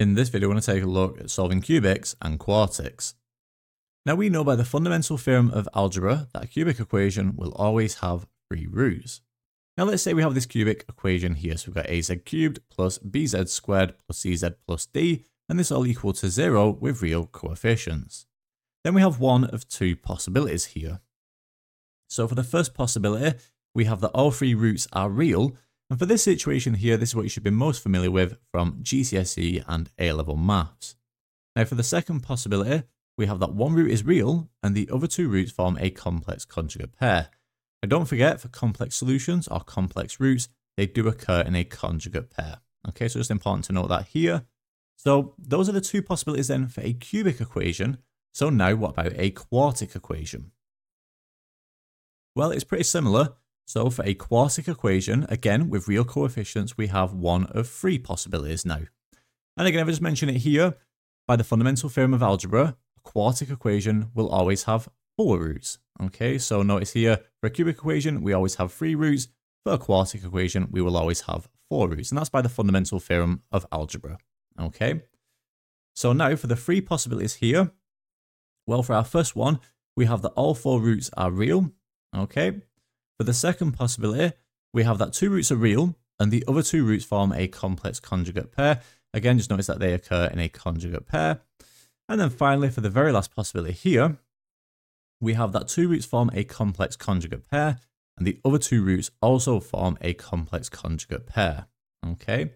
In this video, I want to take a look at solving cubics and quartics. Now we know by the fundamental theorem of algebra that a cubic equation will always have three roots. Now let's say we have this cubic equation here. So we've got az cubed plus bz squared plus cz plus d, and this all equal to zero with real coefficients. Then we have one of two possibilities here. So for the first possibility, we have that all three roots are real, and for this situation here, this is what you should be most familiar with from GCSE and A-level maths. Now for the second possibility, we have that one root is real and the other two roots form a complex conjugate pair. Now don't forget for complex solutions or complex roots, they do occur in a conjugate pair. Okay, so just important to note that here. So those are the two possibilities then for a cubic equation. So now what about a quartic equation? Well, it's pretty similar. So for a quartic equation, again, with real coefficients, we have one of three possibilities now. And again, if I just mention it here, by the fundamental theorem of algebra, a quartic equation will always have four roots. Okay, so notice here, for a cubic equation, we always have three roots. For a quartic equation, we will always have four roots. And that's by the fundamental theorem of algebra. Okay, so now for the three possibilities here, well, for our first one, we have that all four roots are real. Okay, for the second possibility, we have that two roots are real and the other two roots form a complex conjugate pair. Again, just notice that they occur in a conjugate pair. And then finally, for the very last possibility here, we have that two roots form a complex conjugate pair and the other two roots also form a complex conjugate pair. Okay,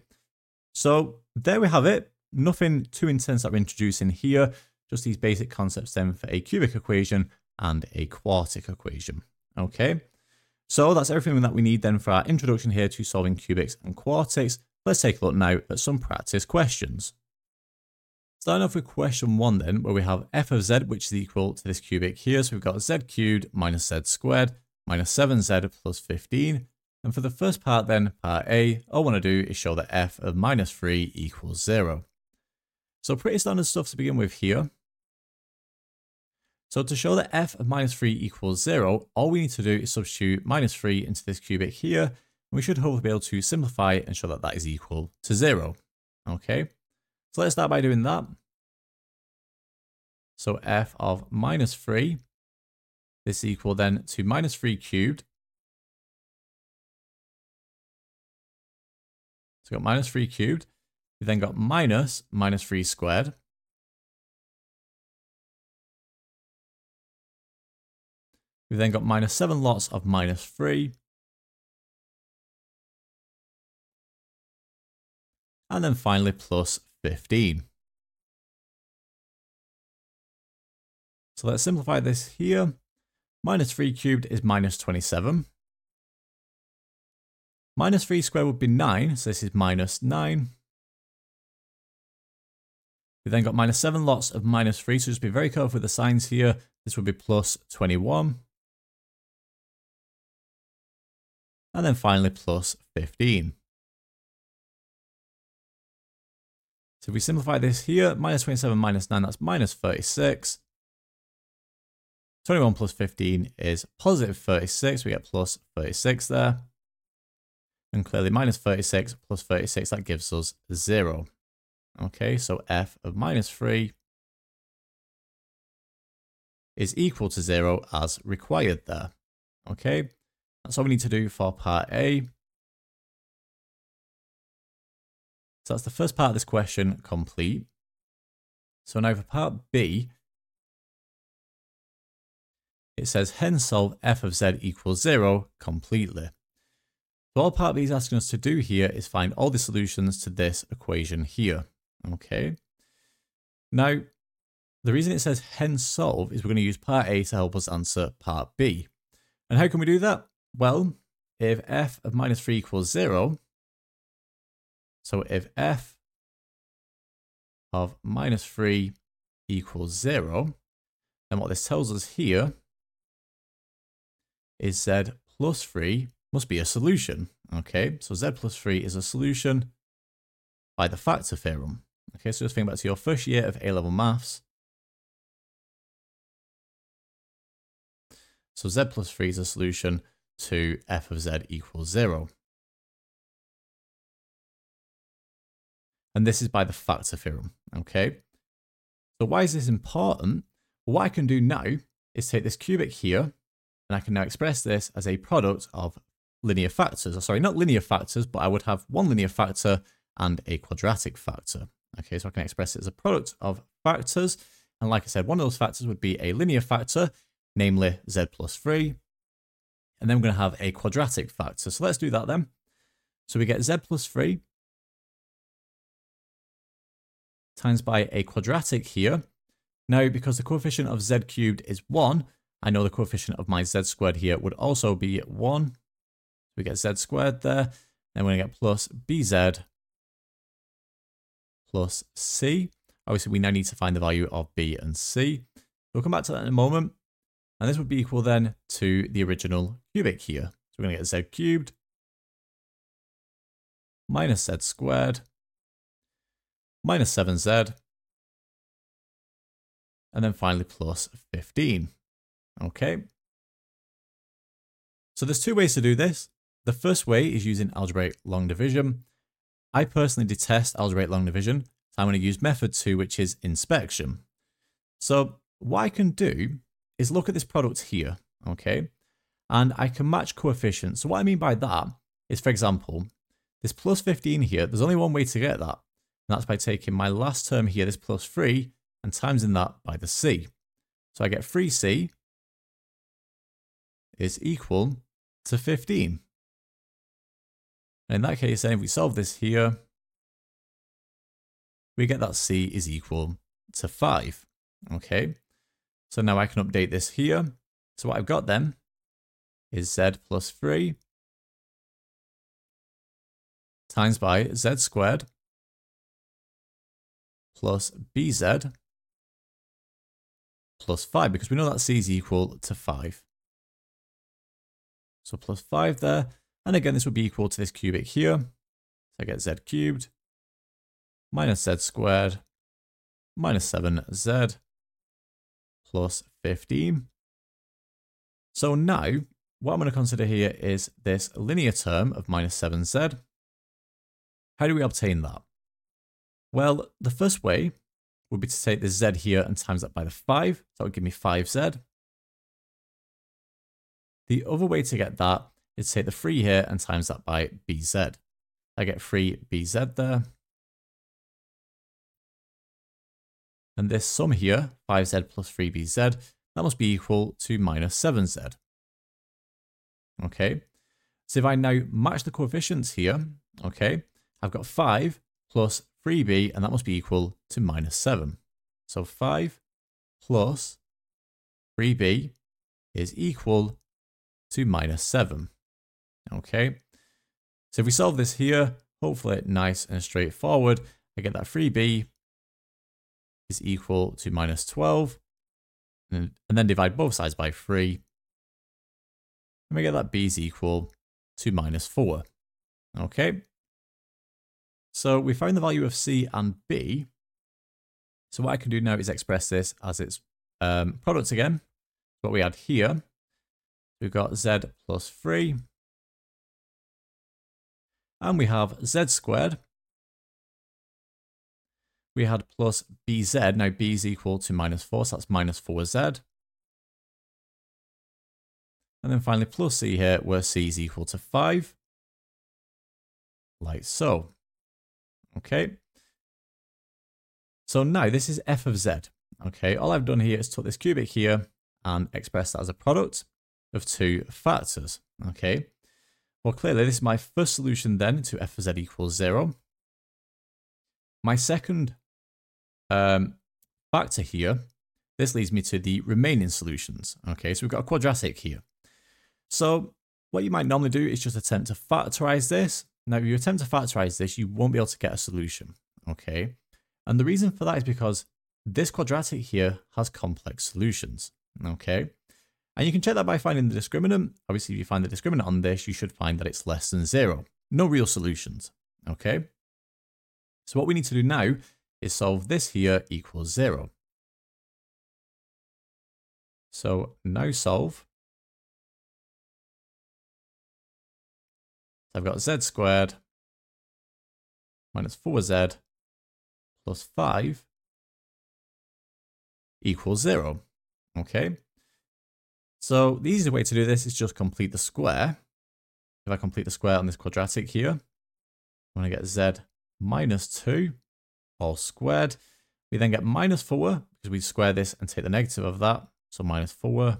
so there we have it. Nothing too intense that we're introducing here, just these basic concepts then for a cubic equation and a quartic equation. Okay, so that's everything that we need then for our introduction here to solving cubics and quartics. Let's take a look now at some practice questions. Starting off with question one then, where we have f of z, which is equal to this cubic here. So we've got z cubed minus z squared minus 7z plus 15. And for the first part then, part A, all I want to do is show that f of minus 3 equals 0. So pretty standard stuff to begin with here. So to show that f of minus 3 equals 0, all we need to do is substitute minus 3 into this cubic here, and we should hopefully be able to simplify and show that that is equal to 0. Okay, so let's start by doing that. So f of minus 3, this is equal then to minus 3 cubed. So we've got minus 3 cubed. We then got minus minus 3 squared. We've then got minus 7 lots of minus 3. And then finally plus 15. So let's simplify this here. Minus 3 cubed is minus 27. Minus 3 squared would be 9, so this is minus 9. We then got minus 7 lots of minus 3, so just be very careful with the signs here. This would be plus 21. And then finally plus 15. So if we simplify this here, minus 27 minus 9, that's minus 36. 21 plus 15 is positive 36. We get plus 36 there. And clearly minus 36 plus 36, that gives us 0. Okay, so f of minus 3 is equal to 0 as required there. Okay, that's all we need to do for part A. So that's the first part of this question complete. So now for part B, it says hence solve f of z equals 0 completely. So all part B is asking us to do here is find all the solutions to this equation here. Okay. Now, the reason it says hence solve is we're going to use part A to help us answer part B. And how can we do that? Well, if f of minus 3 equals 0, so if f of minus 3 equals 0, then what this tells us here is z plus 3 must be a solution. Okay, so z plus 3 is a solution by the factor theorem. Okay, so just think back to your first year of A-level maths. So z plus 3 is a solution to f of z equals 0. and this is by the factor theorem, okay? So why is this important? What I can do now is take this cubic here, and I can now express this as a product of linear factors. Sorry, not linear factors, but I would have one linear factor and a quadratic factor. Okay, so I can express it as a product of factors. And like I said, one of those factors would be a linear factor, namely z plus 3. And then we're going to have a quadratic factor. So let's do that then. So we get z plus 3 times by a quadratic here. Now, because the coefficient of z cubed is 1, I know the coefficient of my z squared here would also be 1. We get z squared there. Then we're going to get plus bz plus c. Obviously, we now need to find the value of b and c. We'll come back to that in a moment. And this would be equal then to the original cubic here. So we're going to get z cubed minus z squared minus 7z and then finally plus 15. Okay. So there's two ways to do this. The first way is using algebraic long division. I personally detest algebraic long division. So I'm going to use method two, which is inspection. So what I can do is look at this product here, okay? And I can match coefficients. So what I mean by that is, for example, this plus 15 here, there's only one way to get that. And that's by taking my last term here, this plus 3, and timesing that by the c. So I get 3c is equal to 15. And in that case, then if we solve this here, we get that c is equal to 5. Okay, so now I can update this here. So what I've got then is z plus 3 times by z squared plus bz plus 5, because we know that c is equal to 5. So plus 5 there. And again, this would be equal to this cubic here. So I get z cubed minus z squared minus 7z plus 15. So now, what I'm going to consider here is this linear term of minus 7z. How do we obtain that? Well, the first way would be to take this z here and times that by the 5. So that would give me 5z. The other way to get that is to take the 3 here and times that by bz. I get 3bz there. And this sum here, 5z plus 3bz, that must be equal to minus 7z. Okay, so if I now match the coefficients here, okay, I've got 5 plus 3b, and that must be equal to minus 7. So 5 plus 3b is equal to minus 7. Okay, so if we solve this here, hopefully nice and straightforward, I get that 3b is equal to minus 12, and, then divide both sides by 3, and we get that b is equal to minus 4. Okay, so we found the value of C and B. So what I can do now is express this as its um, product again. What we had here, we've got Z plus 3. And we have Z squared. We had plus BZ. Now B is equal to minus 4, so that's minus 4Z. And then finally plus C here, where C is equal to 5. Like so. Okay. So now this is f of z. Okay, all I've done here is took this cubic here and expressed that as a product of two factors. Okay. Well, clearly this is my first solution then to f of z equals zero. My second um, back to here, this leads me to the remaining solutions. Okay, so we've got a quadratic here. So what you might normally do is just attempt to factorize this now, if you attempt to factorize this, you won't be able to get a solution, okay? And the reason for that is because this quadratic here has complex solutions, okay? And you can check that by finding the discriminant. Obviously, if you find the discriminant on this, you should find that it's less than zero. No real solutions, okay? So what we need to do now is solve this here equals zero. So now solve I've got z squared minus 4z plus 5 equals 0. Okay. So the easiest way to do this is just complete the square. If I complete the square on this quadratic here, I'm going to get z minus 2 all squared. We then get minus 4 because we square this and take the negative of that. So minus 4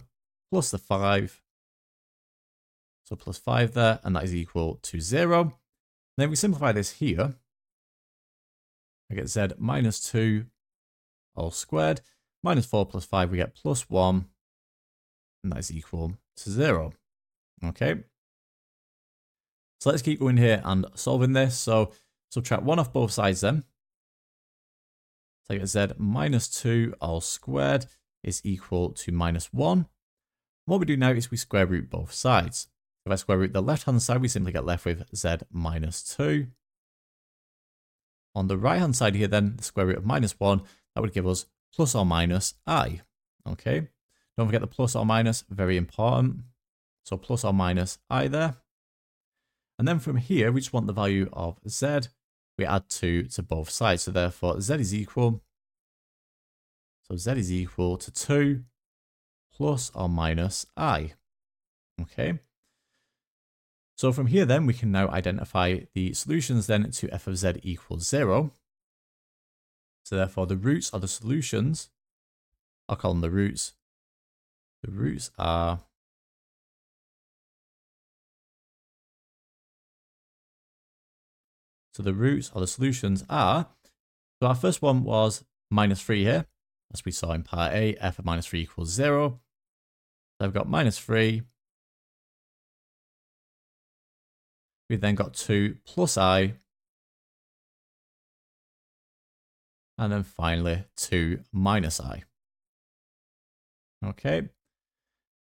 plus the 5. So plus 5 there, and that is equal to 0. Then we simplify this here. I get z minus 2 all squared. Minus 4 plus 5, we get plus 1. And that is equal to 0. Okay. So let's keep going here and solving this. So subtract 1 off both sides then. So I get z minus 2 all squared is equal to minus 1. What we do now is we square root both sides. If I square root the left-hand side, we simply get left with z minus 2. On the right-hand side here then, the square root of minus 1, that would give us plus or minus i. Okay, don't forget the plus or minus, very important. So plus or minus i there. And then from here, we just want the value of z. We add 2 to both sides. So therefore, z is equal. So z is equal to 2 plus or minus i. Okay. So from here then, we can now identify the solutions then to f of z equals 0. So therefore, the roots are the solutions. I'll call them the roots. The roots are So the roots or the solutions are, so our first one was minus 3 here, as we saw in part A, f of minus 3 equals 0. So I've got minus 3. We've then got 2 plus i. And then finally 2 minus i. Okay.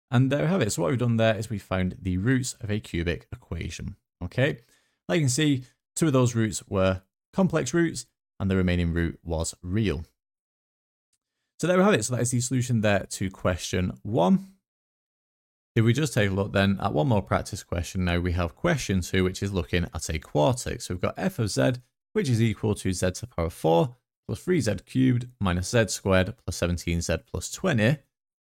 And there we have it. So what we've done there is we found the roots of a cubic equation. Okay. Like you can see, two of those roots were complex roots and the remaining root was real. So there we have it. So that is the solution there to question one. If we just take a look then at one more practice question now, we have question two, which is looking at a quartic. So we've got f of z, which is equal to z to the power 4 plus 3z cubed minus z squared plus 17z plus 20.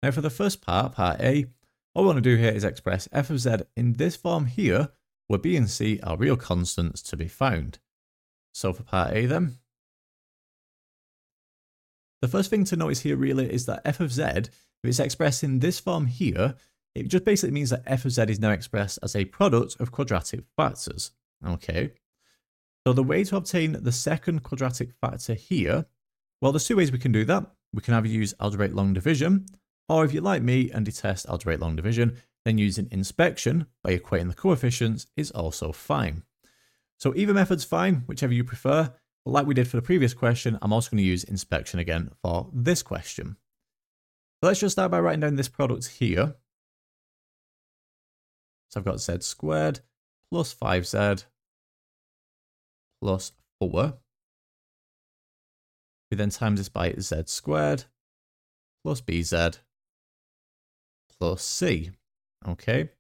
Now for the first part, part A, all we want to do here is express f of z in this form here, where b and c are real constants to be found. So for part A then, the first thing to notice here really is that f of z, if it's expressed in this form here, it just basically means that f of z is now expressed as a product of quadratic factors. Okay. So the way to obtain the second quadratic factor here, well, there's two ways we can do that. We can either use algebraic long division, or if you're like me and detest algebraic long division, then using inspection by equating the coefficients is also fine. So either method's fine, whichever you prefer, but like we did for the previous question, I'm also going to use inspection again for this question. So let's just start by writing down this product here. So I've got z squared plus 5z plus 4. We then times this by z squared plus bz plus c. Okay.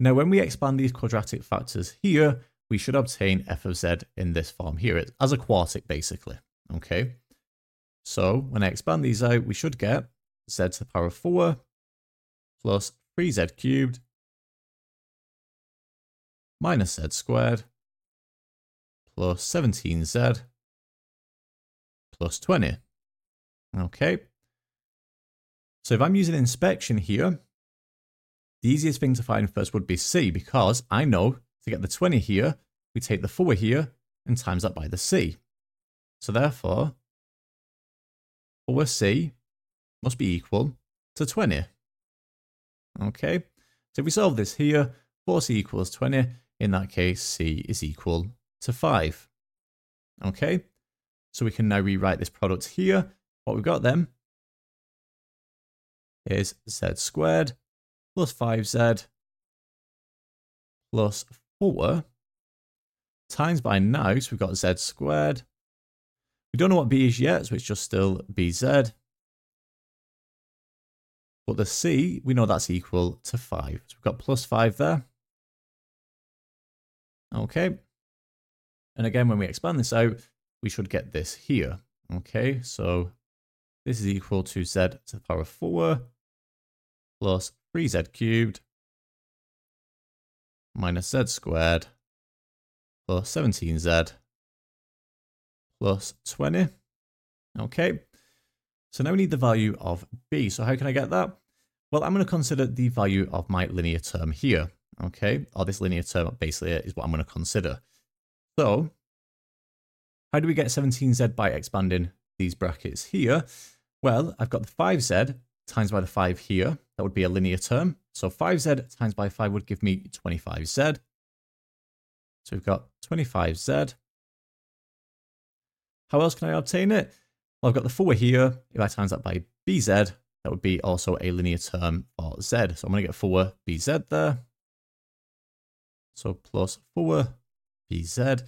Now when we expand these quadratic factors here, we should obtain f of z in this form here, as a quartic basically, okay? So when I expand these out, we should get z to the power of 4 plus 3z cubed minus z squared plus 17z plus 20. Okay. So if I'm using inspection here, the easiest thing to find first would be c because I know to get the 20 here, we take the 4 here and times that by the c. So therefore, 4c must be equal to 20. Okay, so if we solve this here, 4c equals 20. In that case, c is equal to 5. Okay, so we can now rewrite this product here. What we've got then is z squared plus 5z plus 4 times by now, so we've got z squared. We don't know what b is yet, so it's just still bz. But the c, we know that's equal to 5. So we've got plus 5 there. Okay. And again, when we expand this out, we should get this here. Okay, so this is equal to z to the power of 4 plus 3z cubed minus z squared plus 17z plus 20. Okay, so now we need the value of b. So how can I get that? Well, I'm going to consider the value of my linear term here. Okay, or this linear term basically is what I'm going to consider. So how do we get 17z by expanding these brackets here? Well, I've got the 5z times by the 5 here. That would be a linear term. So 5z times by 5 would give me 25z. So we've got 25z. How else can I obtain it? Well, I've got the 4 here. If I times that by bz, that would be also a linear term for z. So I'm going to get 4 bz there. So plus 4 bz.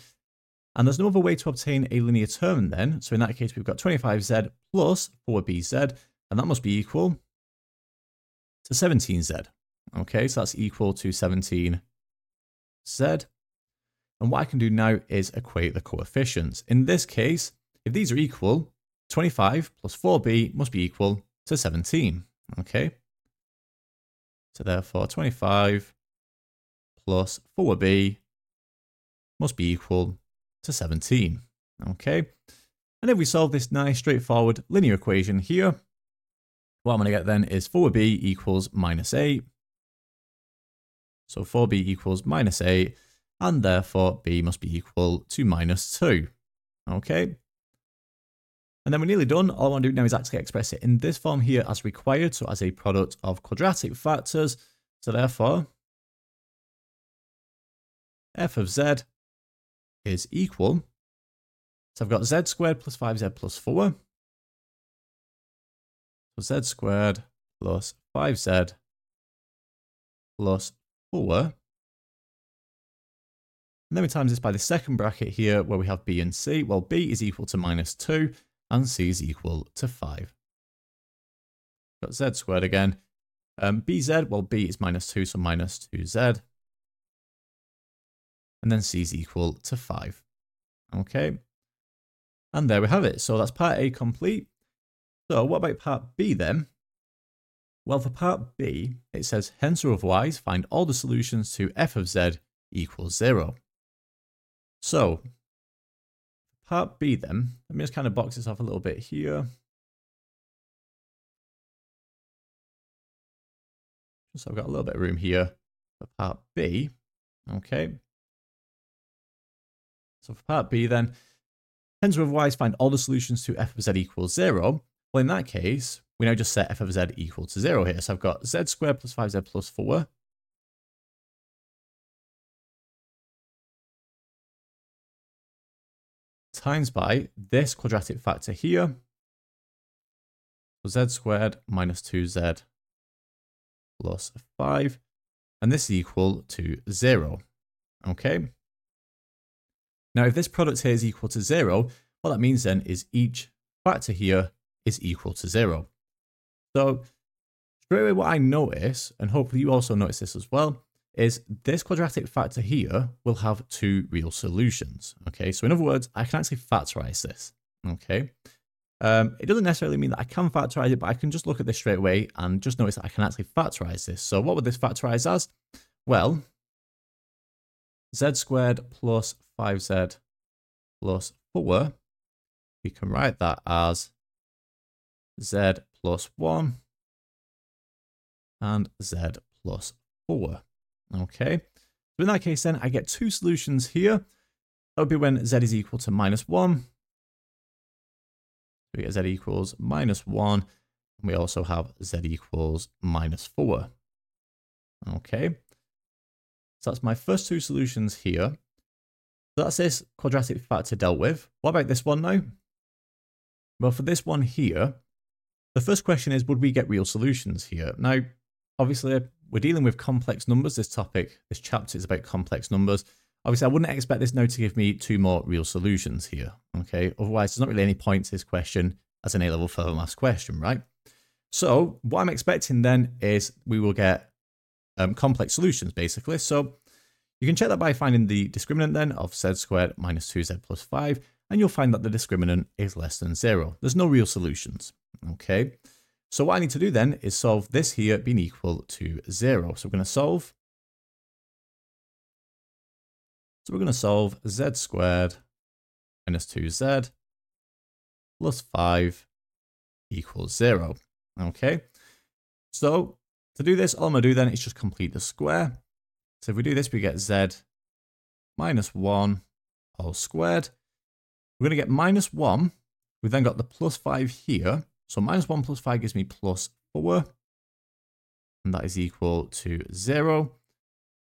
And there's no other way to obtain a linear term then. So in that case, we've got 25z plus 4bz, and that must be equal to 17z. Okay, so that's equal to 17z. And what I can do now is equate the coefficients. In this case, if these are equal, 25 plus 4b must be equal to 17. Okay, so therefore 25 plus 4b must be equal to 17. Okay, and if we solve this nice straightforward linear equation here, what I'm going to get then is 4b equals minus 8. So 4b equals minus 8, and therefore b must be equal to minus 2. Okay. And then we're nearly done. All I want to do now is actually express it in this form here as required, so as a product of quadratic factors. So therefore, f of z is equal. So I've got z squared plus 5z plus 4. So z squared plus 5z plus 4. And then we times this by the second bracket here where we have b and c. Well, b is equal to minus 2 and c is equal to 5. Got z squared again. Um, bz, well, b is minus 2, so minus 2z and then c is equal to 5. Okay, and there we have it. So that's part A complete. So what about part B then? Well, for part B, it says hence or otherwise find all the solutions to f of z equals 0. So, part B then, let me just kind of box this off a little bit here. So I've got a little bit of room here for part B. Okay. So for part B then, hence or otherwise find all the solutions to f of z equals 0. Well, in that case, we now just set f of z equal to 0 here. So I've got z squared plus 5z plus 4 times by this quadratic factor here, z squared minus 2z plus 5, and this is equal to 0. Okay, now, if this product here is equal to zero, what that means then is each factor here is equal to zero. So straight away what I notice, and hopefully you also notice this as well, is this quadratic factor here will have two real solutions. Okay, so in other words, I can actually factorize this. Okay, um, it doesn't necessarily mean that I can factorize it, but I can just look at this straight away and just notice that I can actually factorize this. So what would this factorize as? Well, z squared plus 5z plus 4, we can write that as z plus 1 and z plus 4. Okay, so in that case then I get two solutions here. That would be when z is equal to minus 1. We get z equals minus 1. And we also have z equals minus 4. Okay, so that's my first two solutions here. So that's this quadratic factor dealt with. What about this one now? Well, for this one here, the first question is, would we get real solutions here? Now, obviously, we're dealing with complex numbers. This topic, this chapter is about complex numbers. Obviously, I wouldn't expect this now to give me two more real solutions here, okay? Otherwise, there's not really any point to this question as an A-level further maths question, right? So what I'm expecting then is we will get um, complex solutions, basically. So you can check that by finding the discriminant then of z squared minus 2z plus 5. and you'll find that the discriminant is less than zero. There's no real solutions, okay? So what I need to do then is solve this here being equal to zero. So we're going to solve. So we're going to solve z squared minus 2z plus 5 equals 0. Okay, so to do this, all I'm going to do then is just complete the square. So if we do this, we get z minus 1 all squared. We're going to get minus 1. We've then got the plus 5 here. So minus 1 plus 5 gives me plus 4. And that is equal to 0.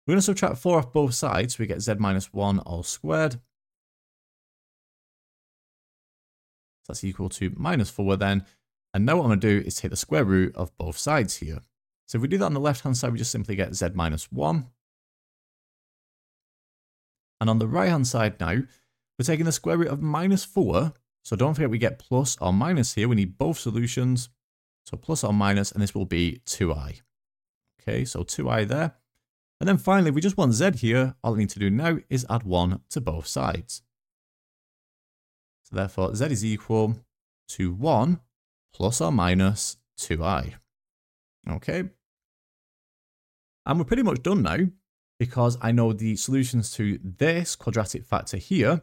We're going to subtract 4 off both sides. We get z minus 1 all squared. So that's equal to minus 4 then. And now what I'm going to do is take the square root of both sides here. So if we do that on the left-hand side, we just simply get z minus 1. And on the right-hand side now, we're taking the square root of minus 4. So don't forget we get plus or minus here. We need both solutions. So plus or minus, and this will be 2i. Okay, so 2i there. And then finally, we just want z here, all I need to do now is add 1 to both sides. So therefore, z is equal to 1 plus or minus 2i. Okay. And we're pretty much done now because I know the solutions to this quadratic factor here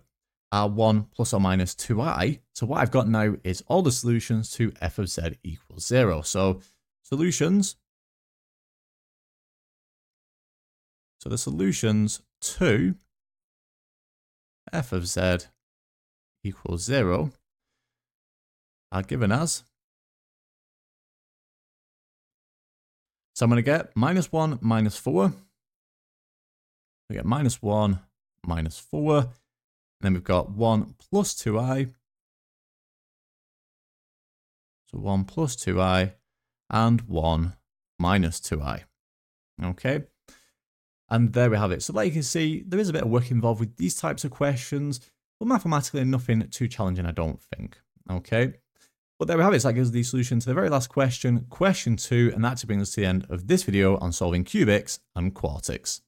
are 1 plus or minus 2i. So what I've got now is all the solutions to f of z equals 0. So solutions. So the solutions to f of z equals 0 are given as. So I'm going to get minus 1 minus 4. We get minus 1 minus 4. Then we've got 1 plus 2i. So 1 plus 2i and 1 minus 2i. Okay. And there we have it. So like you can see, there is a bit of work involved with these types of questions but mathematically nothing too challenging, I don't think. Okay. But there we have it. So that gives the solution to the very last question, question two, and that brings us to the end of this video on solving cubics and quartics.